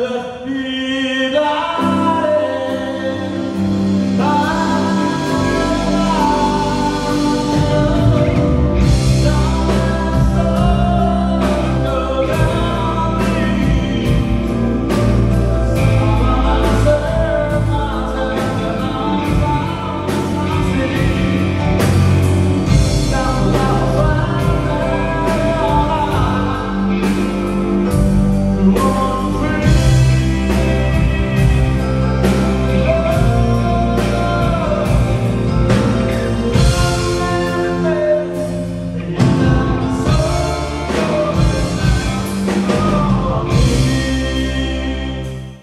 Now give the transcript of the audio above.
earth